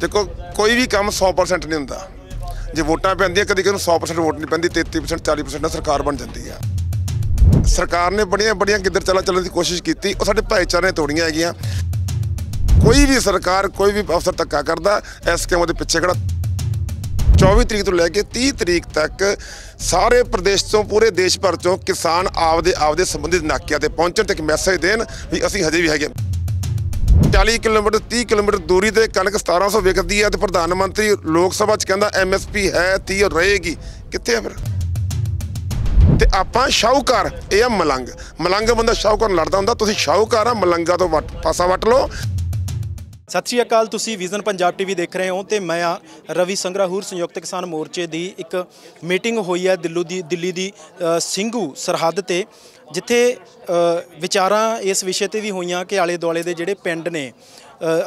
ਦੇਖੋ, ਕੋਈ ਵੀ ਕੰਮ 100% ਨਹੀਂ ਹੁੰਦਾ। ਜੇ ਵੋਟਾਂ ਪੈਂਦੀਆਂ, ਕਦੀ ਕਦੀ 100% ਵੋਟ ਨਹੀਂ ਪੈਂਦੀ 33% 40% ਨਾਲ ਸਰਕਾਰ ਬਣ ਜਾਂਦੀ ਆ। ਸਰਕਾਰ ਨੇ ਬੜੀਆਂ ਬੜੀਆਂ ਕਿੱਧਰ ਚਲਾ ਚੱਲਣ ਦੀ ਕੋਸ਼ਿਸ਼ ਕੀਤੀ, ਉਹ ਸਾਡੇ ਭਾਈਚਾਰੇ ਤੋੜੀਆਂ ਹੈਗੀਆਂ। ਕੋਈ ਵੀ ਸਰਕਾਰ, ਕੋਈ ਵੀ ਅਫਸਰ ਧੱਕਾ ਕਰਦਾ, ਇਸ ਕੰਮ ਦੇ ਪਿੱਛੇ ਖੜਾ। 24 ਤਰੀਕ ਤੋਂ ਲੈ ਕੇ 30 ਤਰੀਕ ਤੱਕ ਸਾਰੇ ਪ੍ਰਦੇਸ਼ ਤੋਂ, ਪੂਰੇ ਦੇਸ਼ ਭਰ ਤੋਂ ਕਿਸਾਨ ਆਪਦੇ ਆਪਦੇ ਸੰਬੰਧਿਤ ਨਾਕਿਆਂ ਤੇ ਪਹੁੰਚਣ ਤੇ ਇੱਕ ਮੈਸੇਜ ਦੇਣ ਵੀ ਅਸੀਂ ਹਜੇ ਵੀ ਹੈਗੇ। 40 ਕਿਲੋਮੀਟਰ 30 ਕਿਲੋਮੀਟਰ ਦੂਰੀ ਤੇ ਕਣਕ 1700 ਵਿਕਦੀ ਹੈ ਤੇ ਪ੍ਰਧਾਨ ਮੰਤਰੀ ਲੋਕ ਸਭਾ 'ਚ ਕਹਿੰਦਾ ਐਮਐਸਪੀ ਹੈ 30 ਔਰ ਰਹੇਗੀ। ਕਿੱਥੇ ਆ ਫਿਰ? ਤੇ ਆਪਾਂ ਸ਼ਾਹੂਕਾਰ, ਇਹ ਆ ਮਲੰਗ। ਮਲੰਗ ਬੰਦਾ ਸ਼ਾਹੂਕਾਰ ਲੜਦਾ ਹੁੰਦਾ, ਤੁਸੀਂ ਸ਼ਾਹੂਕਾਰ ਆ, ਮਲੰਗਾ ਤੋਂ ਵੱਟ, ਪਾਸਾ ਵੱਟ ਲਓ। ਸਤਿ ਸ਼੍ਰੀ ਅਕਾਲ ਤੁਸੀਂ ਵਿਜ਼ਨ ਪੰਜਾਬ ਟੀਵੀ ਦੇਖ ਰਹੇ ਹੋ ਤੇ ਮੈਂ ਆ ਰਵੀ ਸੰਗਰਾਹੂਰ ਸੰਯੁਕਤ ਕਿਸਾਨ ਮੋਰਚੇ ਦੀ ਇੱਕ ਮੀਟਿੰਗ ਹੋਈ ਹੈ ਦਿੱਲੂ ਦੀ ਦਿੱਲੀ ਦੀ ਅ, ਸਿੰਘੂ ਸਰਹੱਦ ਤੇ ਜਿੱਥੇ ਵਿਚਾਰਾਂ ਇਸ ਵਿਸ਼ੇ ਤੇ ਵੀ ਹੋਈਆਂ ਕਿ ਆਲੇ ਦੁਆਲੇ ਦੇ ਜਿਹੜੇ ਪਿੰਡ ਨੇ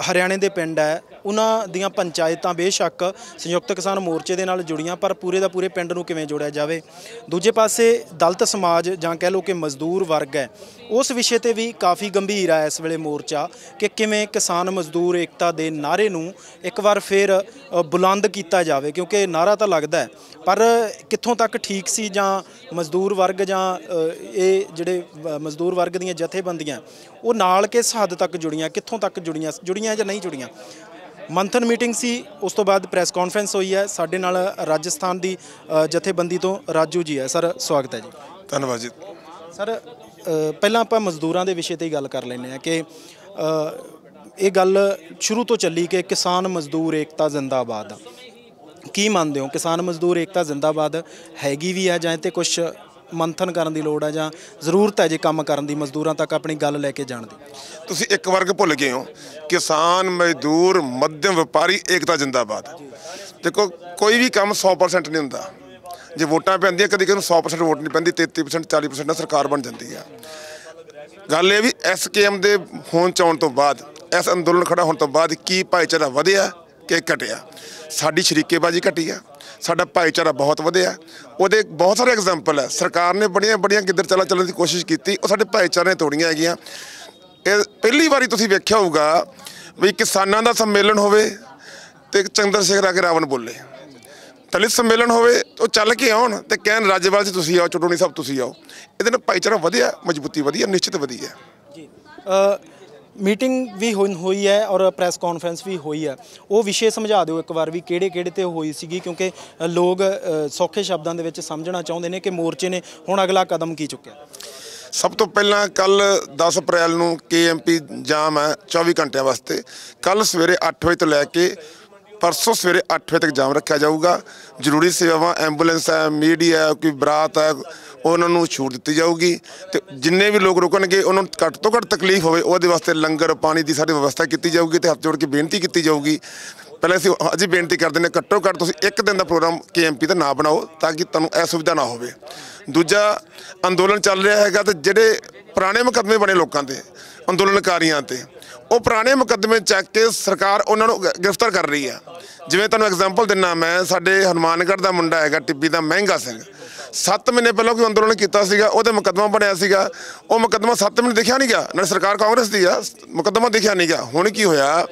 ਹਰਿਆਣੇ ਦੇ ਪਿੰਡ ਹੈ ਉਹਨਾਂ ਦੀਆਂ ਪੰਚਾਇਤਾਂ ਬੇਸ਼ੱਕ ਸੰਯੁਕਤ ਕਿਸਾਨ ਮੋਰਚੇ ਦੇ ਨਾਲ ਜੁੜੀਆਂ, ਪਰ ਪੂਰੇ ਦਾ ਪੂਰੇ ਪਿੰਡ ਨੂੰ ਕਿਵੇਂ ਜੋੜਿਆ ਜਾਵੇ? ਦੂਜੇ ਪਾਸੇ ਦਲਿਤ ਸਮਾਜ ਜਾਂ ਕਹਿ ਲਓ ਕਿ ਮਜ਼ਦੂਰ ਵਰਗ ਹੈ, ਉਸ ਵਿਸ਼ੇ ਤੇ ਵੀ ਕਾਫੀ ਗੰਭੀਰ ਹੈ ਇਸ ਵੇਲੇ ਮੋਰਚਾ ਕਿ ਕਿਵੇਂ ਕਿਸਾਨ ਮਜ਼ਦੂਰ ਏਕਤਾ ਦੇ ਨਾਰੇ ਨੂੰ ਇੱਕ ਵਾਰ ਫਿਰ ਬੁਲੰਦ ਕੀਤਾ ਜਾਵੇ, ਕਿਉਂਕਿ ਨਾਰਾ ਤਾਂ ਲੱਗਦਾ ਪਰ ਕਿੱਥੋਂ ਤੱਕ ਠੀਕ ਸੀ ਜਾਂ ਮਜ਼ਦੂਰ ਵਰਗ ਜਾਂ ਇਹ ਜਿਹੜੇ ਮਜ਼ਦੂਰ ਵਰਗ ਦੀਆਂ ਜਥੇਬੰਦੀਆਂ, ਉਹ ਨਾਲ ਕਿਸ ਹੱਦ ਤੱਕ ਜੁੜੀਆਂ, ਕਿੱਥੋਂ ਤੱਕ ਜੁੜੀਆਂ ਜੁੜੀਆਂ ਜਾਂ ਨਹੀਂ ਜੁੜੀਆਂ? ਮੰਥਨ ਮੀਟਿੰਗ ਸੀ ਉਸ ਤੋਂ ਬਾਅਦ ਪ੍ਰੈਸ ਕਾਨਫਰੰਸ ਹੋਈ ਹੈ ਸਾਡੇ ਨਾਲ ਰਾਜਸਥਾਨ ਦੀ ਜਥੇਬੰਦੀ ਤੋਂ ਰਾਜੂ ਜੀ ਹੈ। ਸਰ ਸਵਾਗਤ ਹੈ ਜੀ। ਧੰਨਵਾਦ ਜੀ। ਸਰ ਪਹਿਲਾਂ ਆਪਾਂ ਮਜ਼ਦੂਰਾਂ ਦੇ ਵਿਸ਼ੇ ਤੇ ਹੀ ਗੱਲ ਕਰ ਲੈਂਦੇ ਆ ਕਿ ਇਹ ਗੱਲ ਸ਼ੁਰੂ ਤੋਂ ਚੱਲੀ ਕਿ ਕਿਸਾਨ ਮਜ਼ਦੂਰ ਏਕਤਾ ਜ਼ਿੰਦਾਬਾਦ ਕੀ ਮੰਨਦੇ ਹੋ? ਕਿਸਾਨ ਮਜ਼ਦੂਰ ਏਕਤਾ ਜ਼ਿੰਦਾਬਾਦ ਹੈਗੀ ਵੀ ਹੈ ਜਾਂ ਤੇ ਕੁਝ ਮੰਥਨ ਕਰਨ ਦੀ ਲੋੜ ਹੈ ਜਾਂ ਜ਼ਰੂਰਤ ਹੈ ਜੇ ਕੰਮ ਕਰਨ ਦੀ, ਮਜ਼ਦੂਰਾਂ ਤੱਕ ਆਪਣੀ ਗੱਲ ਲੈ ਕੇ ਜਾਣ ਦੀ? ਤੁਸੀਂ ਇੱਕ ਵਰਗ ਭੁੱਲ ਗਏ ਹੋ। ਕਿਸਾਨ, ਮਜ਼ਦੂਰ, ਮੱਧਮ ਵਪਾਰੀ, ਏਕਤਾ ਜਿੰਦਾਬਾਦ। ਦੇਖੋ, ਕੋਈ ਵੀ ਕੰਮ 100% ਨਹੀਂ ਹੁੰਦਾ। ਜੇ ਵੋਟਾਂ ਪੈਂਦੀਆਂ, ਕਦੀ ਕਦੀ 100% ਵੋਟ ਨਹੀਂ ਪੈਂਦੀ 33% 40% ਨਾਲ ਸਰਕਾਰ ਬਣ ਜਾਂਦੀ ਆ। ਗੱਲ ਇਹ ਵੀ ਐਸਕੇਐਮ ਦੇ ਹੋਣ ਚ ਆਉਣ ਤੋਂ ਬਾਅਦ ਇਸ ਅੰਦੋਲਨ ਖੜਾ ਹੋਣ ਤੋਂ ਬਾਅਦ ਕੀ ਭਾਈਚਾਰਾ ਵਧਿਆ ਕਿ ਘਟਿਆ? ਸਾਡੀ ਸ਼ਰੀਕੇਬਾਜ਼ੀ ਘਟੀ ਆ। ਸਾਡਾ ਭਾਈਚਾਰਾ ਬਹੁਤ ਵਧਿਆ। ਉਹਦੇ ਬਹੁਤ ਸਾਰੇ ਐਗਜ਼ਾਮਪਲ ਹੈ ਸਰਕਾਰ ਨੇ ਬੜੀਆਂ ਬੜੀਆਂ ਕਿੱਧਰ ਚਲਾ ਚੱਲਣ ਦੀ ਕੋਸ਼ਿਸ਼ ਕੀਤੀ। ਉਹ ਸਾਡੇ ਭਾਈਚਾਰੇ ਨੇ ਤੋੜੀਆਂ ਹੈਗੀਆਂ। ਇਹ ਪਹਿਲੀ ਵਾਰੀ ਤੁਸੀਂ ਵੇਖਿਆ ਹੋਊਗਾ ਵੀ ਕਿਸਾਨਾਂ ਦਾ ਸੰਮੇਲਨ ਹੋਵੇ ਤੇ ਚੰਦਰ ਸ਼ੇਖਰ ਆ ਕੇ ਰਾਵਣ ਬੋਲੇ। ਦਲਿਤ ਸੰਮੇਲਨ ਹੋਵੇ, ਉਹ ਚੱਲ ਕੇ ਆਉਣ ਤੇ ਕਹਿਣ, ਰਾਜੇਵਾਲ ਜੀ, ਤੁਸੀਂ ਆਓ ਚਟੋਣੀ ਸਾਹਿਬ ਤੁਸੀਂ ਆਓ। ਇਹਦੇ ਨਾਲ ਭਾਈਚਾਰਾ ਵਧੀਆ, ਮਜ਼ਬੂਤੀ ਵਧੀਆ ਨਿਸ਼ਚਿਤ ਵਧੀਆ ਜੀ। ਮੀਟਿੰਗ ਵੀ ਹੋਈ ਹੈ ਔਰ ਪ੍ਰੈਸ ਕਾਨਫਰੰਸ ਵੀ ਹੋਈ ਹੈ। ਉਹ ਵਿਸ਼ੇ ਸਮਝਾ ਦਿਓ ਇੱਕ ਵਾਰ ਵੀ ਕਿਹੜੇ ਕਿਹੜੇ ਤੇ ਹੋਈ ਸੀਗੀ, ਕਿਉਂਕਿ ਲੋਕ ਸੌਖੇ ਸ਼ਬਦਾਂ ਦੇ ਵਿੱਚ ਸਮਝਣਾ ਚਾਹੁੰਦੇ ਨੇ ਕਿ ਮੋਰਚੇ ਨੇ ਹੁਣ ਅਗਲਾ ਕਦਮ ਕੀ ਚੁੱਕਿਆ? ਸਭ ਤੋਂ ਪਹਿਲਾਂ ਕੱਲ 10 ਅਪ੍ਰੈਲ ਨੂੰ ਕੇਐਮਪੀ ਜਾਮ ਹੈ 24 ਘੰਟਿਆਂ ਵਾਸਤੇ। ਕੱਲ ਸਵੇਰੇ 8 ਵਜੇ ਤੋਂ ਲੈ ਕੇ ਪਰਸੋਂ ਸਵੇਰੇ 8 ਵਜੇ ਤੱਕ ਜਾਮ ਰੱਖਿਆ ਜਾਊਗਾ। ਜ਼ਰੂਰੀ ਸੇਵਾਵਾਂ, ਐਂਬੂਲੈਂਸ ਹੈ, ਮੀਡੀਆ ਕੋਈ ਬਰਾਤ ਹੈ ਉਹਨਾਂ ਨੂੰ ਛੂਟ ਦਿੱਤੀ ਜਾਊਗੀ ਤੇ ਜਿੰਨੇ ਵੀ ਲੋਕ ਰੁਕਣਗੇ, ਉਹਨਾਂ ਨੂੰ ਘੱਟ ਤੋਂ ਘੱਟ ਤਕਲੀਫ ਹੋਵੇ, ਉਹਦੇ ਵਾਸਤੇ ਲੰਗਰ, ਪਾਣੀ ਦੀ ਸਾਰੀ ਵਿਵਸਥਾ ਕੀਤੀ ਜਾਊਗੀ ਤੇ ਹੱਥ ਜੋੜ ਕੇ ਬੇਨਤੀ ਕੀਤੀ ਜਾਊਗੀ। ਪਹਿਲਾਂ ਅਸੀਂ ਅਜੇ ਬੇਨਤੀ ਕਰਦੇ ਨੇ ਘੱਟੋ ਘੱਟ ਤੁਸੀਂ ਇੱਕ ਦਿਨ ਦਾ ਪ੍ਰੋਗਰਾਮ ਕੇਐਮਪੀ ਦਾ ਨਾ ਬਣਾਓ ਤਾਂ ਕਿ ਤੁਹਾਨੂੰ ਇਹ ਸੁਵਿਧਾ ਨਾ ਹੋਵੇ। ਦੂਜਾ, ਅੰਦੋਲਨ ਚੱਲ ਰਿਹਾ ਹੈਗਾ ਤੇ ਜਿਹੜੇ ਪੁਰਾਣੇ ਮੁਕੱਦਮੇ ਬਣੇ ਲੋਕਾਂ ਤੇ, ਅੰਦੋਲਨਕਾਰੀਆਂ ਤੇ, ਉਹ ਪੁਰਾਣੇ ਮੁਕੱਦਮੇ ਚੱਕ ਕੇ ਸਰਕਾਰ ਉਹਨਾਂ ਨੂੰ ਗ੍ਰਿਫਤਾਰ ਕਰ ਰਹੀ ਹੈ ਜਿਵੇਂ ਤੁਹਾਨੂੰ ਐਗਜ਼ਾਮਪਲ ਦਿੰਨਾ ਮੈਂ, ਸਾਡੇ ਹਨੂਮਾਨਗੜ੍ਹ ਦਾ ਮੁੰਡਾ ਹੈਗਾ, ਟਿੱਬੀ ਦਾ ਮਹਿੰਗਾ ਸਿੰਘ। 7 ਮਹੀਨੇ ਪਹਿਲਾਂ ਕੋਈ ਅੰਦੋਲਨ ਕੀਤਾ ਸੀਗਾ, ਉਹਦੇ ਮੁਕੱਦਮਾ ਬਣਿਆ ਸੀਗਾ। ਉਹ ਮੁਕੱਦਮਾ 7 ਮਹੀਨੇ ਦਿਖਿਆ ਨਹੀਂ ਗਿਆ। ਨਾਲ ਸਰਕਾਰ ਕਾਂਗਰਸ ਦੀ ਆ, ਮੁਕੱਦਮਾ ਦਿਖਿਆ ਨਹੀਂ ਗਿਆ। ਹੁਣ ਕੀ ਹੋਇਆ?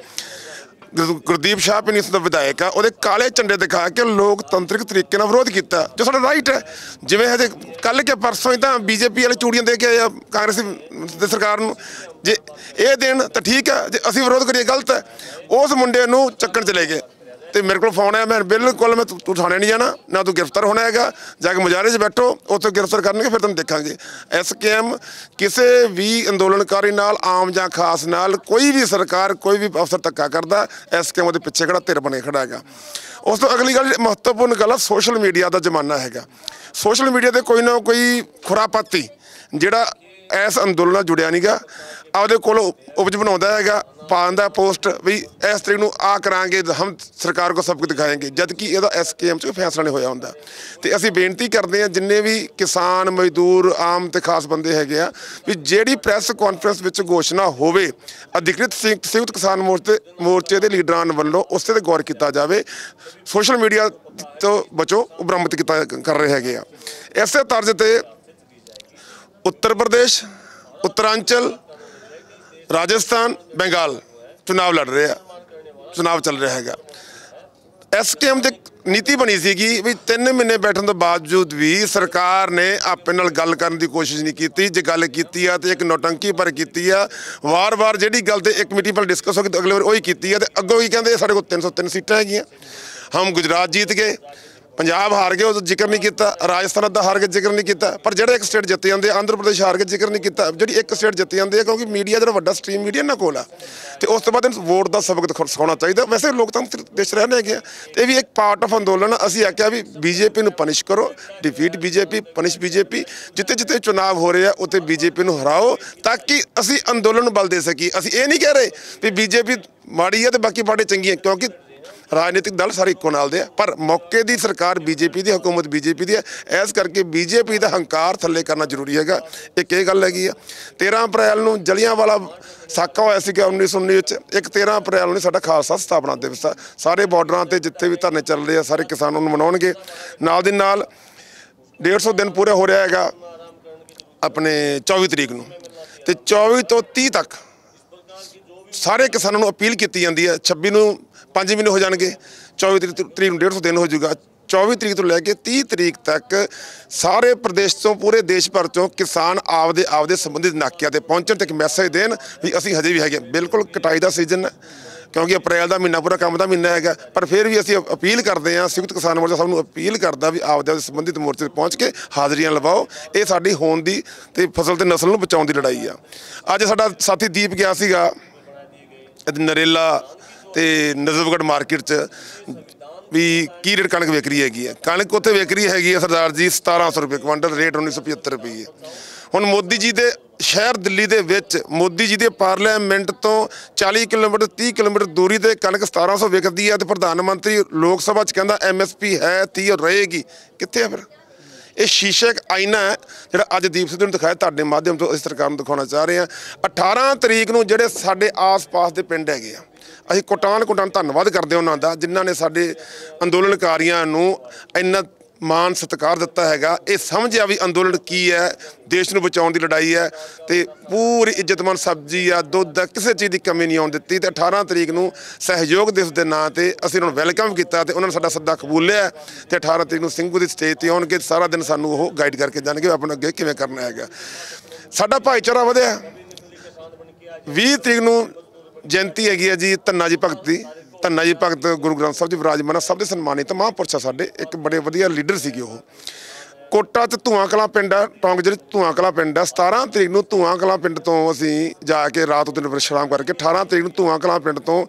ਗੁਰ- ਗੁਰਦੀਪ ਸ਼ਾਹ ਪਿੰਨੀ ਦਾ ਵਿਧਾਇਕ ਆ, ਉਹਦੇ ਕਾਲੇ ਝੰਡੇ ਦਿਖਾ ਕੇ ਲੋਕਤੰਤਰਿਕ ਤਰੀਕੇ ਨਾਲ ਵਿਰੋਧ ਕੀਤਾ, ਜੋ ਸਾਡਾ ਰਾਈਟ ਹੈ। ਜਿਵੇਂ ਹਜੇ ਕੱਲ ਕੇ ਪਰਸੋਂ ਹੀ ਤਾਂ ਬੀਜੇਪੀ ਵਾਲੇ ਚੂੜੀਆਂ ਦੇ ਕੇ ਆਏ ਆ, ਕਾਂਗਰਸੀ ਦੇ ਸਰਕਾਰ ਨੂੰ। ਜੇ ਇਹ ਦੇਣ ਤਾਂ ਠੀਕ ਹੈ ਜੇ ਅਸੀਂ ਵਿਰੋਧ ਕਰੀਏ, ਗਲਤ ਹੈ। ਉਸ ਮੁੰਡੇ ਨੂੰ ਚੱਕਣ ਚਲੇ ਗਏ। ਤੇ ਮੇਰੇ ਕੋਲ ਫੋਨ ਆਇਆ ਮੈਂ ਬਿਲਕੁਲ ਮੈਂ ਤੂੰ ਤੂੰ ਥਾਣੇ ਨਹੀਂ ਜਾਣਾ, ਨਾ ਤੂੰ ਗ੍ਰਿਫਤਾਰ ਹੋਣਾ ਹੈਗਾ। ਜਾ ਕੇ ਮੁਜ਼ਾਹਰੇ 'ਚ ਬੈਠੋ, ਉੱਥੇ ਗ੍ਰਿਫਤਾਰ ਕਰਨਗੇ, ਫਿਰ ਤੈਨੂੰ ਦੇਖਾਂਗੇ। ਐਸਕੇਐਮ ਕਿਸੇ ਵੀ ਅੰਦੋਲਨਕਾਰੀ ਨਾਲ, ਆਮ ਜਾਂ ਖਾਸ ਨਾਲ, ਕੋਈ ਵੀ ਸਰਕਾਰ, ਕੋਈ ਵੀ ਅਫਸਰ ਧੱਕਾ ਕਰਦਾ ਐਸਕੇਐਮ ਉਹਦੇ ਪਿੱਛੇ ਖੜਾ, ਧਿਰ ਬਣੇ ਖੜਾ ਹੈਗਾ। ਉਸ ਤੋਂ ਅਗਲੀ ਗੱਲ, ਮਹੱਤਵਪੂਰਨ ਗੱਲ ਆ ਸੋਸ਼ਲ ਮੀਡੀਆ ਦਾ ਜ਼ਮਾਨਾ ਹੈਗਾ। ਸੋਸ਼ਲ ਮੀਡੀਆ ਤੇ ਕੋਈ ਨਾ ਕੋਈ ਖੁਰਾਪਾਤੀ, ਜਿਹੜਾ ਇਸ ਅੰਦੋਲਨ ਨਾਲ ਜੁੜਿਆ ਨਹੀਂਗਾ ਆਪਦੇ ਕੋਲ ਉਪਜ ਬਣਾਉਂਦਾ ਹੈਗਾ ਪਾਉਂਦਾ ਪੋਸਟ ਵੀ ਇਸ ਤਰੀਕ ਨੂੰ ਆ ਕਰਾਂਗੇ, ਹਮ ਸਰਕਾਰ ਕੋ ਸਭ ਕੁਝ ਦਿਖਾਏਂਗੇ। ਜਦ ਕਿ ਇਹਦਾ ਐਸਕੇਐਮ 'ਚ ਕੋਈ ਫੈਸਲਾ ਨਹੀਂ ਹੋਇਆ ਹੁੰਦਾ। ਤੇ ਅਸੀਂ ਬੇਨਤੀ ਕਰਦੇ ਹਾਂ, ਜਿੰਨੇ ਵੀ ਕਿਸਾਨ, ਮਜ਼ਦੂਰ, ਆਮ ਤੇ ਖਾਸ ਬੰਦੇ ਹੈਗੇ ਆ, ਵੀ ਜਿਹੜੀ ਪ੍ਰੈਸ ਕਾਨਫਰੰਸ ਵਿੱਚ ਘੋਸ਼ਣਾ ਹੋਵੇ, ਅਧਿਕ੍ਰਿਤ ਸੰਯੁਕਤ ਸੰਯੁਕਤ ਕਿਸਾਨ ਮੋਰਚੇ ਮੋਰਚੇ ਦੇ ਲੀਡਰਾਂ ਵੱਲੋਂ ਉਸੇ ਤੇ ਗੌਰ ਕੀਤਾ ਜਾਵੇ, ਸੋਸ਼ਲ ਮੀਡੀਆ ਤੋਂ ਬਚੋ, ਉਹ ਕੀਤਾ ਕਰ ਰਹੇ ਹੈਗੇ ਆ। ਇਸੇ ਤਰਜ਼ ਤੇ ਉੱਤਰ ਪ੍ਰਦੇਸ਼, ਉੱਤਰਾਂਚਲ ਰਾਜਸਥਾਨ, ਬੰਗਾਲ ਚੁਣਾਵ ਲੜ ਰਹੇ ਆ ਚੁਣਾਵ ਚੱਲ ਰਿਹਾ ਹੈਗਾ। ਐਸਕੇਐਮ ਦੀ ਨੀਤੀ ਬਣੀ ਸੀਗੀ ਵੀ 3 ਮਹੀਨੇ ਬੈਠਣ ਤੋਂ ਬਾਵਜੂਦ ਵੀ ਸਰਕਾਰ ਨੇ ਆਪੇ ਨਾਲ ਗੱਲ ਕਰਨ ਦੀ ਕੋਸ਼ਿਸ਼ ਨਹੀਂ ਕੀਤੀ। ਜੇ ਗੱਲ ਕੀਤੀ ਆ ਤੇ ਇੱਕ ਨੋਟੰਕੀ ਪਰ ਕੀਤੀ ਆ। ਵਾਰ-ਵਾਰ ਜਿਹੜੀ ਗੱਲ ਤੇ ਇੱਕ ਮੀਟਿੰਗ ਪਰ ਡਿਸਕਸ ਹੋ ਗਈ ਅਗਲੇ ਵਾਰ ਉਹੀ ਕੀਤੀ ਆ ਤੇ ਅੱਗੋਂ ਹੀ ਕਹਿੰਦੇ ਸਾਡੇ ਕੋਲ 303 ਸੀਟਾਂ ਹੈਗੀਆਂ। ਹਮ ਗੁਜਰਾਤ ਜੀਤ ਗਏ। ਪੰਜਾਬ ਹਾਰ ਗਏ ਉਹ ਜ਼ਿਕਰ ਨਹੀਂ ਕੀਤਾ ਰਾਜਸਥਾਨ ਦਾ ਹਾਰ ਕੇ ਜ਼ਿਕਰ ਨਹੀਂ ਕੀਤਾ। ਪਰ ਜਿਹੜੇ ਇੱਕ ਸਟੇਟ ਜਿੱਤ ਜਾਂਦੇ ਆ, ਆਂਧਰ ਪ੍ਰਦੇਸ਼ ਹਾਰ ਕੇ ਜ਼ਿਕਰ ਨਹੀਂ ਕੀਤਾ। ਜਿਹੜੀ ਇੱਕ ਸਟੇਟ ਜਿੱਤ ਜਾਂਦੇ ਆ ਕਿਉਂਕਿ ਮੀਡੀਆ ਜਿਹੜਾ ਵੱਡਾ ਸਟ੍ਰੀਮ ਮੀਡੀਆ ਨਾ ਕੋਲ ਆ। ਤੇ ਉਸ ਤੋਂ ਬਾਅਦ ਇਹਨੂੰ ਵੋਟ ਦਾ ਸਬਕ ਸਿਖਾਉਣਾ ਚਾਹੀਦਾ। ਵੈਸੇ ਲੋਕਤੰਤਰ ਦੇਸ਼ ਰਹਿਣੇ ਹੈਗੇ ਆ। ਤੇ ਇਹ ਵੀ ਇੱਕ ਪਾਰਟ ਆਫ ਅੰਦੋਲਨ ਆ। ਅਸੀਂ ਆਖਿਆ ਵੀ ਬੀਜੇਪੀ ਨੂੰ ਪਨਿਸ਼ ਕਰੋ। Defeat BJP punish BJP. ਜਿੱਥੇ ਜਿੱਥੇ ਚੁਣਾਵ ਹੋ ਰਹੇ ਆ ਉੱਥੇ ਬੀਜੇਪੀ ਨੂੰ ਹਰਾਓ ਤਾਂ ਕਿ ਅਸੀਂ ਅੰਦੋਲਨ ਨੂੰ ਬਲ ਦੇ ਸਕੀਏ। ਅਸੀਂ ਇਹ ਨਹੀਂ ਕਹਿ ਰਹੇ ਵੀ ਬੀਜੇਪੀ ਮਾੜੀ ਹੈ ਤੇ ਬਾਕੀ ਪਾਰਟੀ ਚੰਗੀਆਂ ਕਿਉਂਕਿ ਰਾਜਨੀਤਿਕ ਦਲ ਸਾਰੇ ਇੱਕੋ ਨਾਲ ਦੇ ਆ, ਪਰ ਮੌਕੇ ਦੀ ਸਰਕਾਰ ਬੀਜੇਪੀ ਦੀ, ਹਕੂਮਤ ਬੀਜੇਪੀ ਦੀ ਹੈ ਇਸ ਕਰਕੇ ਬੀਜੇਪੀ ਦਾ ਹੰਕਾਰ ਥੱਲੇ ਕਰਨਾ ਜ਼ਰੂਰੀ ਹੈਗਾ। ਇੱਕ ਇਹ ਗੱਲ ਹੈਗੀ ਆ 13 ਅਪ੍ਰੈਲ ਨੂੰ ਜਲਿਆਂਵਾਲਾ ਸਾਕਾ ਹੋਇਆ ਸੀਗਾ 1919 ਵਿੱਚ। ਇੱਕ 13 ਅਪ੍ਰੈਲ ਨੂੰ ਸਾਡਾ ਖਾਲਸਾ ਸਥਾਪਨਾ ਦਿਵਸ ਆ। ਸਾਰੇ ਬਾਰਡਰਾਂ ਤੇ ਜਿੱਥੇ ਵੀ ਧਰਨੇ ਚੱਲ ਰਹੇ ਆ, ਸਾਰੇ ਕਿਸਾਨਾਂ ਨੂੰ ਮਨਾਉਣਗੇ। ਨਾਲ ਦੀ ਨਾਲ 150 ਦਿਨ ਪੂਰੇ ਹੋ ਰਿਹਾ ਹੈਗਾ ਆਪਣੇ 24 ਤਰੀਕ ਨੂੰ। ਤੇ 24 ਤੋਂ 30 ਤੱਕ ਸਾਰੇ ਕਿਸਾਨਾਂ ਨੂੰ ਅਪੀਲ ਕੀਤੀ ਜਾਂਦੀ ਹੈ 26 ਨੂੰ 5 ਮਹੀਨੇ ਹੋ ਜਾਣਗੇ 24 ਤਰੀਕ ਤਰੀਕ ਨੂੰ 150 ਦਿਨ ਹੋ ਜਾਊਗਾ। 24 ਤਰੀਕ ਤੋਂ ਲੈ ਕੇ 30 ਤਰੀਕ ਤੱਕ ਸਾਰੇ ਪ੍ਰਦੇਸ਼ ਤੋਂ, ਪੂਰੇ ਦੇਸ਼ ਭਰ ਤੋਂ ਕਿਸਾਨ ਆਪਦੇ ਆਪਦੇ ਸੰਬੰਧਿਤ ਨਾਕਿਆਂ ਤੇ ਪਹੁੰਚਣ ਤੇ ਇੱਕ ਮੈਸੇਜ ਦੇਣ ਵੀ ਅਸੀਂ ਹਜੇ ਵੀ ਹੈਗੇ ਬਿਲਕੁਲ ਕਟਾਈ ਦਾ ਸੀਜ਼ਨ ਹੈ, ਕਿਉਂਕਿ ਅਪ੍ਰੈਲ ਦਾ ਮਹੀਨਾ ਪੂਰਾ ਕੰਮ ਦਾ ਮਹੀਨਾ ਹੈਗਾ। ਪਰ ਫਿਰ ਵੀ ਅਸੀਂ ਅਪੀਲ ਕਰਦੇ ਹਾਂ, ਸੰਯੁਕਤ ਕਿਸਾਨ ਮੋਰਚਾ ਸਭ ਨੂੰ ਅਪੀਲ ਕਰਦਾ ਵੀ ਆਪਦੇ ਆਪਦੇ ਸੰਬੰਧਿਤ ਮੋਰਚੇ ਤੇ ਪਹੁੰਚ ਕੇ ਹਾਜ਼ਰੀਆਂ ਲਵਾਓ। ਇਹ ਸਾਡੀ ਹੋਣ ਦੀ ਤੇ ਫਸਲ ਤੇ ਨਸਲ ਨੂੰ ਬਚਾਉਣ ਦੀ ਲੜਾਈ ਆ। ਅੱਜ ਸਾਡਾ ਸਾਥੀ ਦੀਪ ਗਿਆ ਸੀਗਾ ਇੱਥੇ ਨਰੇਲਾ ਤੇ ਨਜ਼ਰਗੜ੍ਹ ਮਾਰਕੀਟ 'ਚ ਵੀ ਕੀ ਰੇਟ ਕਣਕ ਵਿਕ ਰਹੀ ਹੈਗੀ ਹੈ? ਕਣਕ ਉੱਥੇ ਵਿਕ ਰਹੀ ਹੈਗੀ ਹੈ ਸਰਦਾਰ ਜੀ 1700 ਰੁਪਏ ਕੁਇੰਟਲ, ਰੇਟ 1975 ਰੁਪਏ ਹੁਣ ਮੋਦੀ ਜੀ ਦੇ ਸ਼ਹਿਰ ਦਿੱਲੀ ਦੇ ਵਿੱਚ ਮੋਦੀ ਜੀ ਦੇ ਪਾਰਲੀਮੈਂਟ ਤੋਂ 40 ਕਿਲੋਮੀਟਰ 30 ਕਿਲੋਮੀਟਰ ਦੂਰੀ ਤੇ ਕਣਕ 1700 ਵਿਕਦੀ ਹੈ ਤੇ ਪ੍ਰਧਾਨ ਮੰਤਰੀ ਲੋਕ ਸਭਾ 'ਚ ਕਹਿੰਦਾ ਐਮਐਸਪੀ ਹੈ 30 ਰਹੇਗੀ। ਕਿੱਥੇ ਹੈ ਫਿਰ? ਇਹ ਸ਼ੀਸ਼ੇ ਇੱਕ ਆਇਨਾ ਹੈ, ਜਿਹੜਾ ਅੱਜ ਦੀਪ ਸਿੱਧੂ ਨੂੰ ਦਿਖਾਇਆ, ਤੁਹਾਡੇ ਮਾਧਿਅਮ ਤੋਂ ਅਸੀਂ ਸਰਕਾਰ ਨੂੰ ਦਿਖਾਉਣਾ ਚਾਹ ਰਹੇ ਹਾਂ। 18 ਤਰੀਕ ਨੂੰ ਜਿਹੜੇ ਸਾਡੇ ਆਸ-ਪਾਸ ਦੇ ਪਿੰਡ ਹੈਗੇ ਆ ਅਸੀਂ ਕੋਟਾਨ ਕੋਟਾਨ ਧੰਨਵਾਦ ਕਰਦੇ ਹਾਂ ਉਹਨਾਂ ਦਾ, ਜਿਨ੍ਹਾਂ ਨੇ ਸਾਡੇ ਅੰਦੋਲਨਕਾਰੀਆਂ ਨੂੰ ਇੰਨਾ ਮਾਨ ਸਤਿਕਾਰ ਦਿੱਤਾ ਹੈਗਾ। ਇਹ ਸਮਝਿਆ ਵੀ ਅੰਦੋਲਨ ਕੀ ਹੈ, ਦੇਸ਼ ਨੂੰ ਬਚਾਉਣ ਦੀ ਲੜਾਈ ਹੈ ਤੇ ਪੂਰੀ ਇੱਜ਼ਤਮਾਨ ਸਬਜ਼ੀ ਆ, ਦੁੱਧ ਆ, ਕਿਸੇ ਚੀਜ਼ ਦੀ ਕਮੀ ਨਹੀਂ ਆਉਣ ਦਿੱਤੀ ਤੇ 18 ਤਰੀਕ ਨੂੰ ਸਹਿਯੋਗ ਦਿਵਸ ਦੇ ਨਾਂ ਤੇ ਅਸੀਂ ਉਹਨਾਂ ਨੂੰ ਵੈਲਕਮ ਕੀਤਾ ਤੇ ਉਹਨਾਂ ਨੇ ਸਾਡਾ ਸੱਦਾ ਕਬੂਲਿਆ ਤੇ 18 ਤਰੀਕ ਨੂੰ ਸਿੰਘੂ ਦੀ ਸਟੇਜ ਤੇ ਆਉਣਗੇ, ਸਾਰਾ ਦਿਨ ਸਾਨੂੰ ਉਹ ਗਾਈਡ ਕਰਕੇ ਜਾਣਗੇ ਵੀ ਆਪਣਾ ਅੱਗੇ ਕਿਵੇਂ ਕਰਨਾ ਹੈਗਾ। ਸਾਡਾ ਭਾਈਚਾਰਾ ਵਧਿਆ। 20 ਤਰੀਕ ਨੂੰ ਜਯੰਤੀ ਹੈਗੀ ਹੈ ਜੀ ਧੰਨਾ ਜੀ ਭਗਤ ਦੀ। ਧੰਨਾ ਜੀ ਭਗਤ ਗੁਰੂ ਗ੍ਰੰਥ ਸਾਹਿਬ ਜੀ ਵਿਰਾਜਮਾਨ ਆ, ਸਭ ਦੇ ਸਨਮਾਨਿਤ ਮਹਾਂਪੁਰਸ਼ ਆ ਸਾਡੇ ਇੱਕ ਬੜੇ ਵਧੀਆ ਲੀਡਰ ਸੀਗੇ ਉਹ। ਕੋਟਾ 'ਚ ਧੂਆਂ ਕਲਾਂ ਪਿੰਡ ਆ ਟੌਂਗ ਜਿਹੜੇ ਧੂਆਂ ਕਲਾਂ ਪਿੰਡ ਆ 17 ਤਰੀਕ ਨੂੰ ਧੂਆਂ ਕਲਾਂ ਪਿੰਡ ਤੋਂ ਅਸੀਂ ਜਾ ਕੇ ਰਾਤ ਉੱਤੇ ਵਿਸ਼ਰਾਮ ਕਰਕੇ 18 ਤਰੀਕ ਨੂੰ ਧੂਆਂ ਕਲਾਂ ਪਿੰਡ ਤੋਂ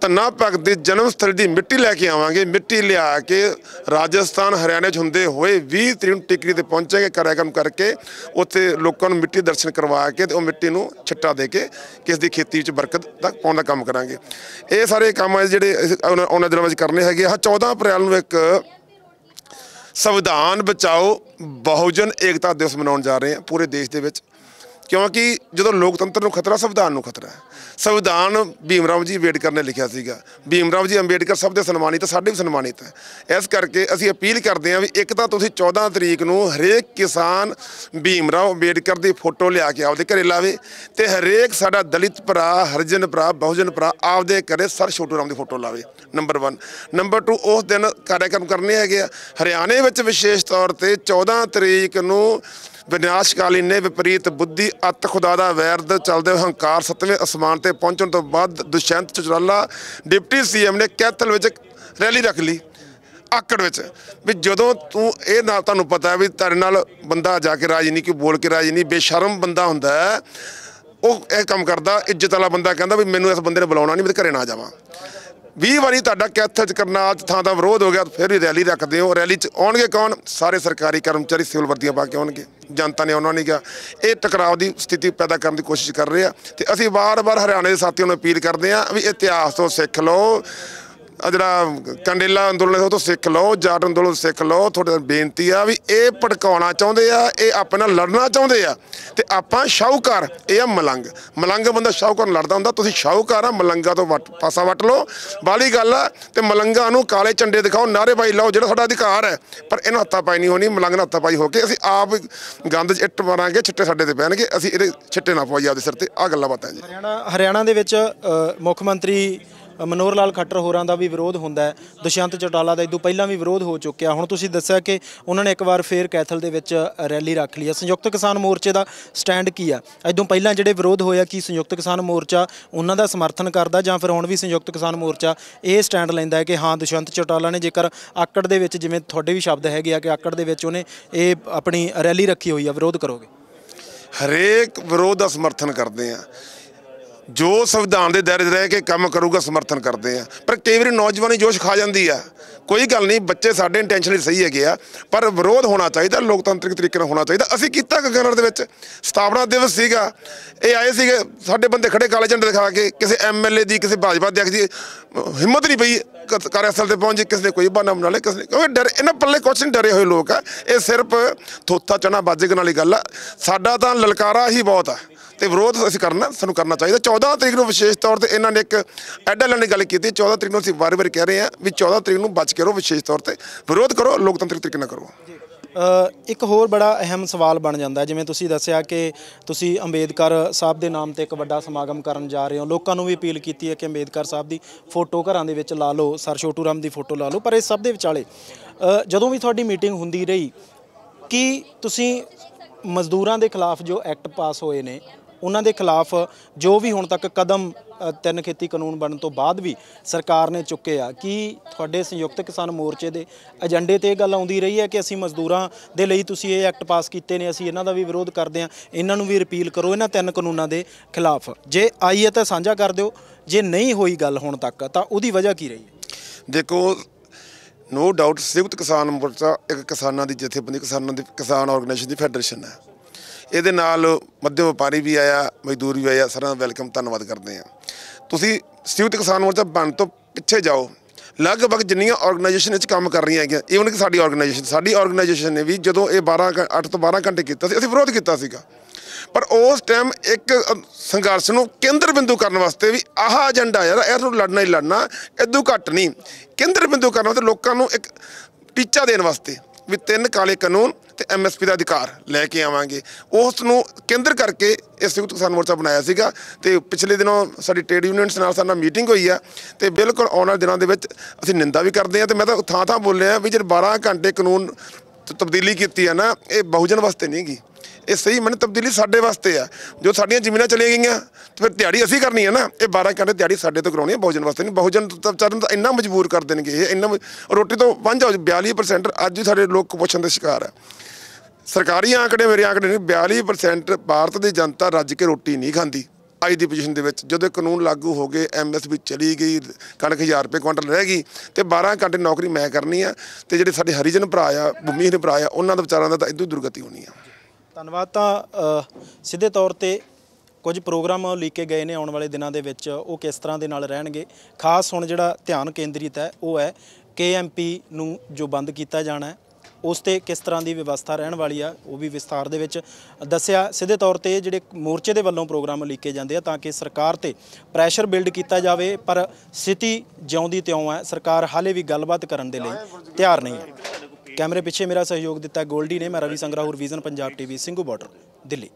ਧੰਨਾ ਭਗਤ ਦੇ ਜਨਮ ਸਥਲ ਦੀ ਮਿੱਟੀ ਲੈ ਕੇ ਆਵਾਂਗੇ। ਮਿੱਟੀ ਲਿਆ ਕੇ ਰਾਜਸਥਾਨ, ਹਰਿਆਣੇ 'ਚ ਹੁੰਦੇ ਹੋਏ 20 ਤਰੀਕ ਨੂੰ ਟਿਕਰੀ ਤੇ ਪਹੁੰਚਾਂਗੇ ਕਾਰਜਕ੍ਰਮ ਕਰਕੇ। ਉੱਥੇ ਲੋਕਾਂ ਨੂੰ ਮਿੱਟੀ ਦਰਸ਼ਨ ਕਰਵਾ ਕੇ ਤੇ ਉਹ ਮਿੱਟੀ ਨੂੰ ਛਿੱਟਾ ਦੇ ਕੇ ਕਿਸ ਦੀ ਖੇਤੀ 'ਚ ਬਰਕਤ ਤੱਕ ਪਾਉਣ ਦਾ ਕੰਮ ਕਰਾਂਗੇ। ਇਹ ਸਾਰੇ ਕੰਮ ਜਿਹੜੇ ਉਹਨਾਂ ਦਿਨਾਂ ਵਿੱਚ ਕਰਨੇ ਹੈਗੇ ਆ। 14 ਅਪ੍ਰੈਲ ਨੂੰ ਇੱਕ ਸੰਵਿਧਾਨ ਬਚਾਓ, ਬਹੁਜਨ ਏਕਤਾ ਦਿਵਸ ਮਨਾਉਣ ਜਾ ਰਹੇ ਹਾਂ ਪੂਰੇ ਦੇਸ਼ ਦੇ ਵਿੱਚ। ਕਿਉਂਕਿ ਜਦੋਂ ਲੋਕਤੰਤਰ ਨੂੰ ਖਤਰਾ ਸੰਵਿਧਾਨ ਨੂੰ ਖਤਰਾ ਹੈ। ਸੰਵਿਧਾਨ ਭੀਮ ਰਾਓ ਜੀ ਅੰਬੇਡਕਰ ਨੇ ਲਿਖਿਆ ਸੀਗਾ। ਭੀਮ ਰਾਓ ਜੀ ਅੰਬੇਡਕਰ ਸਭ ਦੇ ਸਨਮਾਨਿਤ ਹੈ, ਸਾਡੇ ਵੀ ਸਨਮਾਨਿਤ ਹੈ। ਇਸ ਕਰਕੇ ਅਸੀਂ ਅਪੀਲ ਕਰਦੇ ਹਾਂ ਵੀ ਇੱਕ ਤਾਂ ਤੁਸੀਂ 14 ਤਰੀਕ ਨੂੰ ਹਰੇਕ ਕਿਸਾਨ ਭੀਮ ਰਾਓ ਅੰਬੇਡਕਰ ਦੀ ਫੋਟੋ ਲਿਆ ਕੇ ਆਪਦੇ ਘਰੇ ਲਾਵੇ ਤੇ ਹਰੇਕ ਸਾਡਾ ਦਲਿਤ ਭਰਾ ਹਰਜਨ ਭਰਾ ਬਹੁਜਨ ਭਰਾ ਆਪਦੇ ਘਰੇ ਸਰ ਛੋਟੂ ਰਾਮ ਦੀ ਫੋਟੋ ਲਾਵੇ ਨੰਬਰ 1 ਨੰਬਰ 2 ਉਸ ਦਿਨ ਕਾਰਜਕ੍ਰਮ ਕਰਨੇ ਹੈਗੇ ਆ। ਹਰਿਆਣੇ ਵਿੱਚ ਵਿਸ਼ੇਸ਼ ਤੌਰ ਤੇ 14 ਤਰੀਕ ਨੂੰ ਵਿਨਾਸ਼ਕਾਲੀ ਨੇ ਵਿਪਰੀਤ ਬੁੱਧੀ, ਅਤ ਖੁਦਾ ਦਾ ਵੈਰਦ, ਚੱਲਦੇ ਹੋਏ ਹੰਕਾਰ ਸੱਤਵੇਂ ਅਸਮਾਨ ਤੇ ਪਹੁੰਚਣ ਤੋਂ ਬਾਅਦ ਦੁਸ਼ਯੰਤ ਚੌਟਾਲਾ ਡਿਪਟੀ ਸੀਐਮ ਨੇ ਕੈਥਲ ਵਿੱਚ ਰੈਲੀ ਰੱਖ ਲਈ ਆਕੜ ਵਿੱਚ, ਵੀ ਜਦੋਂ ਤੂੰ ਇਹ ਨਾ ਤੁਹਾਨੂੰ ਪਤਾ ਹੈ ਵੀ ਤੇਰੇ ਨਾਲ ਬੰਦਾ ਜਾ ਕੇ ਰਾਜ ਨਹੀਂ ਕਿ ਬੋਲ ਕੇ ਰਾਜ ਨਹੀਂ ਬੇਸ਼ਰਮ ਬੰਦਾ ਹੁੰਦਾ ਹੈ, ਉਹ ਇਹ ਕੰਮ ਕਰਦਾ, ਇੱਜ਼ਤ ਵਾਲਾ ਬੰਦਾ ਕਹਿੰਦਾ ਵੀ ਮੈਨੂੰ ਇਸ ਬੰਦੇ ਨੇ ਬੁਲਾਉਣਾ ਨਹੀਂ, ਮੈਂ ਤੇ ਘਰੇ ਨਾ ਜਾਵਾਂ। 20 ਵਾਰੀ ਤੁਹਾਡਾ ਕੈਥਲ ਚ ਕਰਨਾਲ ਅੱਜ ਥਾਂ ਦਾ ਵਿਰੋਧ ਹੋ ਗਿਆ ਫਿਰ ਵੀ ਰੈਲੀ ਰੱਖਦੇ ਹੋ। ਰੈਲੀ ਚ ਆਉਣਗੇ ਕੌਣ? ਸਾਰੇ ਸਰਕਾਰੀ ਕਰਮਚਾਰੀ, ਸਿਵਲ ਵਰਦੀਆਂ ਪਾ ਕੇ ਆਉਣਗੇ। ਜਨਤਾ ਨੇ ਉਹਨਾਂ ਨੇ ਕਿਹਾ। ਇਹ ਟਕਰਾਅ ਦੀ ਸਥਿਤੀ ਪੈਦਾ ਕਰਨ ਦੀ ਕੋਸ਼ਿਸ਼ ਕਰ ਰਹੇ ਆ। ਤੇ ਅਸੀਂ ਵਾਰ-ਵਾਰ ਹਰਿਆਣੇ ਦੇ ਸਾਥੀਆਂ ਨੂੰ ਅਪੀਲ ਕਰਦੇ ਆ ਵੀ ਇਤਿਹਾਸ ਤੋਂ ਸਿੱਖ ਲਓ। ਆ ਜਿਹੜਾ ਕੰਡੇਲਾ ਅੰਦੋਲਨ ਉਹ ਤੋਂ ਸਿੱਖ ਲਓ, ਜਾਟ ਅੰਦੋਲਨ ਸਿੱਖ ਲਓ, ਤੁਹਾਡੇ ਨਾਲ ਬੇਨਤੀ ਆ ਵੀ ਇਹ ਭੜਕਾਉਣਾ ਚਾਹੁੰਦੇ ਆ, ਇਹ ਆਪਣੇ ਨਾਲ ਲੜਨਾ ਚਾਹੁੰਦੇ ਆ। ਤੇ ਆਪਾਂ ਸ਼ਾਹੂਕਾਰ, ਇਹ ਆ ਮਲੰਗ। ਮਲੰਗ ਬੰਦਾ ਸ਼ਾਹੂਕਾਰ ਲੜਦਾ ਹੁੰਦਾ, ਤੁਸੀਂ ਸ਼ਾਹੂਕਾਰ ਆ, ਮਲੰਗਾ ਤੋਂ ਵੱਟ, ਪਾਸਾ ਵੱਟ ਲਓ। ਬਾਲੀ ਗੱਲ ਆ, ਤੇ ਮਲੰਗਾ ਨੂੰ ਕਾਲੇ ਝੰਡੇ ਦਿਖਾਓ, ਨਾਅਰੇਬਾਜ਼ੀ ਲਾਓ, ਜਿਹੜਾ ਸਾਡਾ ਅਧਿਕਾਰ ਹੈ। ਪਰ ਇਹਨਾਂ ਹੱਥਾਂ ਪਾਈ ਨਹੀਂ ਹੋਣੀ, ਮਲੰਗ ਨਾਲ ਹੱਥਾਂ ਪਾਈ ਹੋ ਕੇ ਅਸੀਂ ਆਪ ਗੰਦ 'ਚ ਇੱਟ ਮਾਰਾਂਗੇ, ਛਿੱਟੇ ਸਾਡੇ ਤੇ ਪੈਣਗੇ, ਅਸੀਂ ਇਹਦੇ ਛਿੱਟੇ ਨਾ ਪਵਾਈਏ ਆਪਦੇ ਸਿਰ ਤੇ। ਆ ਗੱਲਾਂ ਬਾਤਾਂ ਜੀ। ਹਰਿਆਣਾ ਹਰਿਆਣਾ ਦੇ ਵਿੱਚ ਮੁੱਖ ਮੰਤਰੀ ਮਨੋਹਰ ਲਾਲ ਖੱਟਰ ਹੋਰਾਂ ਦਾ ਵੀ ਵਿਰੋਧ ਹੁੰਦਾ ਹੈ। ਦੁਸ਼ਯੰਤ ਚੌਟਾਲਾ ਦਾ ਇਦੋਂ ਪਹਿਲਾਂ ਵੀ ਵਿਰੋਧ ਹੋ ਚੁੱਕਿਆ। ਹੁਣ ਤੁਸੀਂ ਦੱਸਿਆ ਕਿ ਉਹਨਾਂ ਨੇ ਇੱਕ ਵਾਰ ਫੇਰ ਕੈਥਲ ਦੇ ਵਿੱਚ ਰੈਲੀ ਰੱਖ ਲਈ ਹੈ। ਸੰਯੁਕਤ ਕਿਸਾਨ ਮੋਰਚੇ ਦਾ ਸਟੈਂਡ ਕੀ ਆ ਇਦੋਂ ਪਹਿਲਾਂ ਜਿਹੜੇ ਵਿਰੋਧ ਹੋਇਆ ਕਿ ਸੰਯੁਕਤ ਕਿਸਾਨ ਮੋਰਚਾ ਉਹਨਾਂ ਦਾ ਸਮਰਥਨ ਕਰਦਾ ਜਾਂ ਫਿਰ ਹੁਣ ਵੀ ਸੰਯੁਕਤ ਕਿਸਾਨ ਮੋਰਚਾ ਇਹ ਸਟੈਂਡ ਲੈਂਦਾ ਹੈ ਕਿ ਹਾਂ, ਦੁਸ਼ਯੰਤ ਚੌਟਾਲਾ ਨੇ ਜੇਕਰ ਆਕੜ ਦੇ ਵਿੱਚ ਜਿਵੇਂ ਤੁਹਾਡੇ ਵੀ ਸ਼ਬਦ ਹੈਗੇ ਆ ਕਿ ਆਕੜ ਦੇ ਵਿੱਚ ਉਹਨੇ ਇਹ ਆਪਣੀ ਰੈਲੀ ਰੱਖੀ ਹੋਈ ਆ, ਵਿਰੋਧ ਕਰੋਗੇ? ਹਰੇਕ ਵਿਰੋਧ ਦਾ ਸਮਰਥਨ ਕਰਦੇ ਆ। ਜੋ ਸੰਵਿਧਾਨ ਦੇ ਦਾਇਰੇ ਰਹਿ ਕੇ ਕੰਮ ਕਰੂਗਾ, ਸਮਰਥਨ ਕਰਦੇ ਆ। ਪਰ ਕਈ ਵਾਰੀ ਨੌਜਵਾਨੀ ਜੋਸ਼ ਖਾ ਜਾਂਦੀ ਆ। ਕੋਈ ਗੱਲ ਨਹੀਂ, ਬੱਚੇ ਸਾਡੇ ਇੰਟੈਂਸ਼ਨਲੀ ਸਹੀ ਹੈਗੇ ਆ, ਪਰ ਵਿਰੋਧ ਹੋਣਾ ਚਾਹੀਦਾ, ਲੋਕਤੰਤਰਿਕ ਤਰੀਕੇ ਨਾਲ ਹੋਣਾ ਚਾਹੀਦਾ। ਅਸੀਂ ਕੀਤਾ ਗਗਨਰ ਦੇ ਵਿੱਚ, ਸਥਾਪਨਾ ਦਿਵਸ ਸੀਗਾ। ਇਹ ਆਏ ਸੀਗੇ, ਸਾਡੇ ਬੰਦੇ ਖੜੇ ਕਾਲੇ ਝੰਡੇ ਦਿਖਾ ਕੇ, ਕਿਸੇ ਐਮਐਲਏ ਦੀ, ਕਿਸੇ ਭਾਜਪਾ ਅਧਿਆਕਸ਼ ਦੀ, ਅਹ ਹਿੰਮਤ ਨਹੀਂ ਪਈ, ਕ- ਕਾਰਜਸਥਲ ਤੇ ਪਹੁੰਚੇ ਕਿਸੇ ਨੇ ਕੋਈ ਬਹਾਨਾ ਬਣਾ ਲਿਆ, ਕਿਸੇ ਨੇ, ਕਿਉਂਕਿ ਡਰ, ਇਹਨਾਂ ਪੱਲੇ ਕੁਛ ਨਹੀਂ ਡਰੇ ਹੋਏ ਲੋਕ ਆ। ਇਹ ਸਿਰਫ ਥੋਤਾ ਚਣਾ ਨਾਲ ਹੀ ਗੱਲ ਆ। ਸਾਡਾ ਤਾਂ ਲਲਕਾਰਾ ਹੀ ਬਹੁਤ ਆ। ਤੇ ਵਿਰੋਧ ਅਸੀਂ ਕਰਨਾ, ਸਾਨੂੰ ਕਰਨਾ ਚਾਹੀਦਾ। 14 ਤਰੀਕ ਨੂੰ ਵਿਸ਼ੇਸ਼ ਤੌਰ ਤੇ ਇਹਨਾਂ ਨੇ ਇੱਕ ਐਡਾ ਲੈਣ ਦੀ ਗੱਲ ਕੀਤੀ। 14 ਤਰੀਕ ਨੂੰ ਅਸੀਂ ਵਾਰ-ਵਾਰ ਕਹਿ ਰਹੇ ਹਾਂ ਵੀ 14 ਤਰੀਕ ਨੂੰ ਬਚ ਕੇ ਰਹੋ ਵਿਸ਼ੇਸ਼ ਤੌਰ ਤੇ। ਵਿਰੋਧ ਕਰੋ, ਲੋਕਤੰਤਰਿਕ ਤਰੀਕੇ ਨਾਲ ਕਰੋ। ਇੱਕ ਹੋਰ ਬੜਾ ਅਹਿਮ ਸਵਾਲ ਬਣ ਜਾਂਦਾ ਜਿਵੇਂ ਤੁਸੀਂ ਦੱਸਿਆ ਕਿ ਤੁਸੀਂ ਅੰਬੇਦਕਰ ਸਾਹਿਬ ਦੇ ਨਾਮ ਤੇ ਇੱਕ ਵੱਡਾ ਸਮਾਗਮ ਕਰਨ ਜਾ ਰਹੇ ਹੋ। ਲੋਕਾਂ ਨੂੰ ਵੀ ਅਪੀਲ ਕੀਤੀ ਹੈ ਕਿ ਅੰਬੇਦਕਰ ਸਾਹਿਬ ਦੀ ਫੋਟੋ ਘਰਾਂ ਦੇ ਵਿੱਚ ਲਾ ਲਓ, ਸਰ ਛੋਟੂ ਰਾਮ ਦੀ ਫੋਟੋ ਲਾ ਲਓ। ਪਰ ਇਹ ਸਭ ਦੇ ਵਿਚਾਲੇ ਜਦੋਂ ਵੀ ਤੁਹਾਡੀ ਮੀਟਿੰਗ ਹੁੰਦੀ ਰਹੀ, ਕੀ ਤੁਸੀਂ ਮਜ਼ਦੂਰਾਂ ਦੇ ਖਿਲਾਫ ਜੋ ਐਕਟ ਪਾਸ ਹੋਏ ਨੇ ਉਹਨਾਂ ਦੇ ਖਿਲਾਫ ਜੋ ਵੀ ਹੁਣ ਤੱਕ ਕਦਮ ਤਿੰਨ ਖੇਤੀ ਕਾਨੂੰਨ ਬਣਨ ਤੋਂ ਬਾਅਦ ਵੀ ਸਰਕਾਰ ਨੇ ਚੁੱਕੇ ਆ, ਕਿ ਤੁਹਾਡੇ ਸੰਯੁਕਤ ਕਿਸਾਨ ਮੋਰਚੇ ਦੇ ਏਜੰਡੇ ਤੇ ਇਹ ਗੱਲ ਆਉਂਦੀ ਰਹੀ ਹੈ ਕਿ ਅਸੀਂ ਮਜ਼ਦੂਰਾਂ ਦੇ ਲਈ ਤੁਸੀਂ ਇਹ ਐਕਟ ਪਾਸ ਕੀਤੇ ਨੇ, ਅਸੀਂ ਇਹਨਾਂ ਦਾ ਵੀ ਵਿਰੋਧ ਕਰਦੇ ਹਾਂ, ਇਹਨਾਂ ਨੂੰ ਵੀ ਰਿਪੀਲ ਕਰੋ ਇਹਨਾਂ ਤਿੰਨ ਕਾਨੂੰਨਾਂ ਦੇ ਖਿਲਾਫ। ਜੇ ਆਈ ਹੈ ਤਾਂ ਸਾਂਝਾ ਕਰ ਦਿਓ, ਜੇ ਨਹੀਂ ਹੋਈ ਗੱਲ ਹੁਣ ਤੱਕ ਤਾਂ ਉਹਦੀ ਵਜ੍ਹਾ ਕੀ ਰਹੀ ਹੈ? ਦੇਖੋ ਨੋ ਡਾਊਟ ਸੰਯੁਕਤ ਕਿਸਾਨ ਮੋਰਚਾ ਇੱਕ ਕਿਸਾਨਾਂ ਦੀ ਜਥੇਬੰਦੀ, ਕਿਸਾਨਾਂ ਦੀ ਕਿਸਾਨ ਆਰਗੇਨਾਈਜੇਸ਼ਨ ਦੀ ਫੈਡਰੇਸ਼ਨ ਹੈ। ਇਹਦੇ ਨਾਲ ਮੱਧਮ ਵਪਾਰੀ ਵੀ ਆਇਆ, ਮਜ਼ਦੂਰ ਵੀ ਆਇਆ, ਸਾਰਿਆਂ ਦਾ ਵੈਲਕਮ, ਧੰਨਵਾਦ ਕਰਦੇ ਆ ਤੁਸੀਂ ਸੰਯੁਕਤ ਕਿਸਾਨ ਮੋਰਚਾ ਬਣ ਤੋਂ ਪਿੱਛੇ ਜਾਓ। ਲਗਭਗ ਜਿੰਨੀਆਂ ਆਰਗੇਨਾਈਜੇਸ਼ਨ ਵਿੱਚ ਕੰਮ ਕਰ ਰਹੀਆਂ ਹੈਗੀਆਂ ਈਵਨ ਕਿ ਸਾਡੀ ਆਰਗੇਨਾਈਜੇਸ਼ਨ ਸਾਡੀ ਆਰਗੇਨਾਈਜੇਸ਼ਨ ਨੇ ਵੀ ਜਦੋਂ ਇਹ 12 ਘੰ- 8 ਤੋਂ 12 ਘੰਟੇ ਕੀਤਾ ਸੀ, ਅਸੀਂ ਵਿਰੋਧ ਕੀਤਾ ਸੀਗਾ। ਪਰ ਉਸ ਟਾਈਮ ਇੱਕ ਸੰਘਰਸ਼ ਨੂੰ ਕੇਂਦਰ ਬਿੰਦੂ ਕਰਨ ਵਾਸਤੇ ਵੀ ਆਹ ਏਜੰਡਾ ਯਾਰ ਇਹ ਨੂੰ ਲੜਨਾ ਹੀ ਲੜਨਾ ਇਦੋਂ ਘੱਟ ਨਹੀਂ। ਕੇਂਦਰ ਬਿੰਦੂ ਕਰਨ ਵਾਸਤੇ ਲੋਕਾਂ ਨੂੰ ਇੱਕ ਟੀਚਾ ਦੇਣ ਵਾਸਤੇ। ਵੀ ਤਿੰਨ ਕਾਲੇ ਕਾਨੂੰਨ ਤੇ ਐਮਐਸਪੀ ਦਾ ਅਧਿਕਾਰ ਲੈ ਕੇ ਆਵਾਂਗੇ। ਉਸ ਨੂੰ ਕੇਂਦਰ ਕਰਕੇ ਇਹ ਸੰਯੁਕਤ ਕਿਸਾਨ ਮੋਰਚਾ ਬਣਾਇਆ ਸੀਗਾ ਤੇ ਪਿਛਲੇ ਦਿਨੋਂ ਸਾਡੀ ਟ੍ਰੇਡ ਯੂਨੀਅਨਸ ਨਾਲ ਸਾਡਾ ਮੀਟਿੰਗ ਹੋਈ ਆ ਤੇ ਬਿਲਕੁਲ ਆਉਣ ਵਾਲੇ ਦਿਨਾਂ ਦੇ ਵਿੱਚ ਅਸੀਂ ਨਿੰਦਾ ਵੀ ਕਰਦੇ ਆ ਤੇ ਮੈਂ ਤਾਂ ਥਾਂ ਥਾਂ ਬੋਲਿਆ ਵੀ ਜੇ 12 ਘੰਟੇ ਕਾਨੂੰਨ ਤਬਦੀਲੀ ਕੀਤੀ ਆ ਨਾ, ਇਹ ਬਹੁਜਨ ਵਾਸਤੇ ਨਹੀਂ ਗੀ ਇਹ ਸਹੀ, ਮਨ ਤਬਦੀਲੀ ਸਾਡੇ ਵਾਸਤੇ ਆ। ਜੋ ਸਾਡੀਆਂ ਜ਼ਮੀਨਾਂ ਚਲੇ ਗਈਆਂ, ਤੇ ਫਿਰ ਦਿਹਾੜੀ ਅਸੀਂ ਕਰਨੀ ਹੈ ਨਾ, ਇਹ 12 ਘੰਟੇ ਦਿਹਾੜੀ ਸਾਡੇ ਤੋਂ ਕਰਾਉਣੀ ਹੈ ਬਹੁਜਨ ਵਾਸਤੇ। ਨਹੀਂ ਬਹੁਜਨ ਤਾਂ ਵਿਚਾਰਨ ਤਾਂ ਇੰਨਾ ਮਜਬੂਰ ਕਰ ਦੇਣਗੇ ਇਹ, ਇੰਨਾ ਰੋਟੀ ਤੋਂ ਵਾਂਝਾ ਹੋ ਜਾ 42% ਅੱਜ ਵੀ ਸਾਡੇ ਲੋਕ ਕੁਪੋਸ਼ਣ ਦੇ ਸ਼ਿਕਾਰ ਆ। ਸਰਕਾਰੀ ਆંકੜੇ ਮੇਰੇ ਆંકੜੇ ਨੇ 42% ਭਾਰਤ ਦੀ ਜਨਤਾ ਰੱਜ ਕੇ ਰੋਟੀ ਨਹੀਂ ਖਾਂਦੀ। ਅੱਜ ਦੀ ਪੋਜੀਸ਼ਨ ਦੇ ਵਿੱਚ, ਜਦੋਂ ਇਹ ਕਾਨੂੰਨ ਲਾਗੂ ਹੋ ਗਏ ਐਮਐਸਪੀ ਚਲੀ ਗਈ, ਕਣਕ 1000 ਰੁਪਏ ਕੁਇੰਟਲ ਰਹਿ ਗਈ, ਤੇ 12 ਘੰਟੇ ਨੌਕਰੀ ਮੈਂ ਕਰਨੀ ਆ, ਤੇ ਜਿਹੜੇ ਸਾਡੇ ਹਰੀਜਨ ਭਰਾ ਆ ਭੂਮੀਹੀਨ ਭਰਾ ਆ, ਉਹਨਾਂ ਦਾ ਵਿਚਾਰਾਂ ਦਾ ਤਾਂ ਇਦੋਂ ਦੁਰਗਤੀ ਹੋਣੀ ਆ। ਧੰਨਵਾਦ। ਤਾਂ ਸਿੱਧੇ ਤੌਰ ਤੇ ਕੁਝ ਪ੍ਰੋਗਰਾਮ ਲਿਖੇ ਗਏ ਨੇ ਆਉਣ ਵਾਲੇ ਦਿਨਾਂ ਦੇ ਵਿੱਚ। ਉਹ ਕਿਸ ਤਰ੍ਹਾਂ ਦੇ ਨਾਲ ਰਹਿਣਗੇ? ਖਾਸ ਹੁਣ ਜਿਹੜਾ ਧਿਆਨ ਕੇਂਦਰਿਤ ਹੈ, ਉਹ ਹੈ ਕੇਐਮਪੀ ਨੂੰ ਜੋ ਬੰਦ ਕੀਤਾ ਜਾਣਾ ਹੈ, ਉਸ ਤੇ ਕਿਸ ਤਰ੍ਹਾਂ ਦੀ ਵਿਵਸਥਾ ਰਹਿਣ ਵਾਲੀ ਆ, ਉਹ ਵੀ ਵਿਸਥਾਰ ਦੇ ਵਿੱਚ ਦੱਸਿਆ। ਸਿੱਧੇ ਤੌਰ ਤੇ ਜਿਹੜੇ ਮੋਰਚੇ ਦੇ ਵੱਲੋਂ ਪ੍ਰੋਗਰਾਮ ਲਿਖੇ ਜਾਂਦੇ ਆ, ਤਾਂ ਕਿ ਸਰਕਾਰ ਤੇ ਪ੍ਰੈਸ਼ਰ ਬਿਲਡ ਕੀਤਾ ਜਾਵੇ, ਪਰ ਸਥਿਤੀ ਜਿਉਂਦੀ ਤਿਉਂ ਹੈ। ਸਰਕਾਰ ਹਾਲੇ ਵੀ ਗੱਲਬਾਤ ਕਰਨ ਦੇ ਲਈ ਤਿਆਰ ਨਹੀਂ ਹੈ। ਕੈਮਰੇ ਪਿੱਛੇ ਮੇਰਾ ਸਹਿਯੋਗ ਦਿੱਤਾ ਗੋਲਡੀ ਨੇ, ਮੈਂ Ravi Sangrur vision Punjab TV Singhu border Delhi.